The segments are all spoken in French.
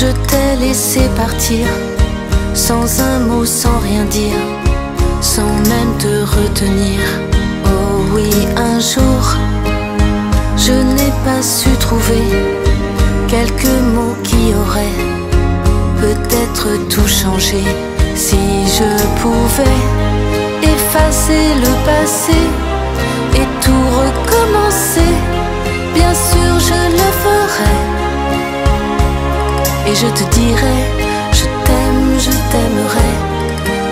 Je t'ai laissé partir, sans un mot, sans rien dire, sans même te retenir. Oh oui, un jour, je n'ai pas su trouver quelques mots qui auraient peut-être tout changé. Si je pouvais effacer le passé Et je te dirais, je t'aime, je t'aimerais,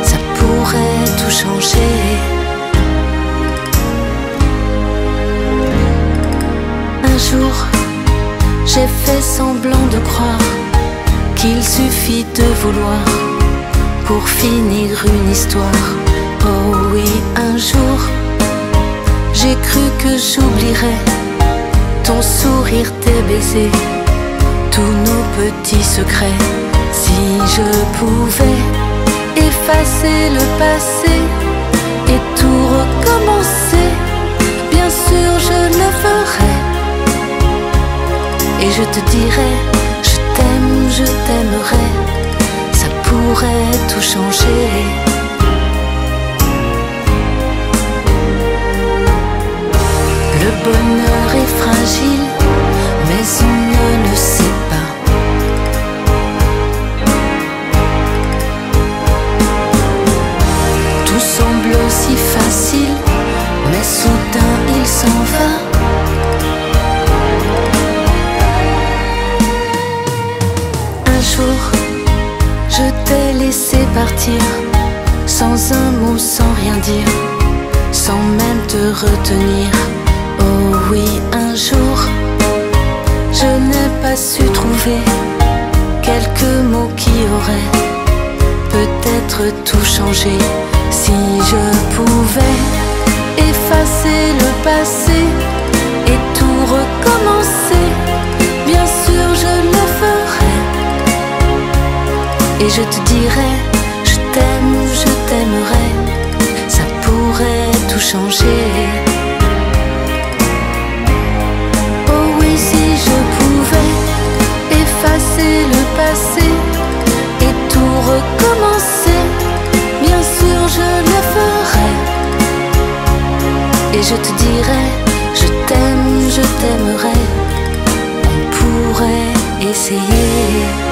ça pourrait tout changer. Un jour, j'ai fait semblant de croire qu'il suffit de vouloir pour finir une histoire. Oh oui, un jour, j'ai cru que j'oublierais ton sourire, tes baisers, tous nos petits secrets. Si je pouvais effacer le passé et tout recommencer, bien sûr je le ferais. Et je te dirais, je t'aime, je t'aimerais, ça pourrait tout changer. Le bonheur est fragile, mais on partir, sans un mot, sans rien dire, sans même te retenir. Oh oui, un jour, je n'ai pas su trouver quelques mots qui auraient peut-être tout changé. Si je pouvais effacer le passé et tout recommencer, bien sûr je le ferais. Et je te dirais, changer. Oh oui, si je pouvais effacer le passé et tout recommencer, bien sûr je le ferais. Et je te dirais, je t'aime, je t'aimerais, on pourrait essayer.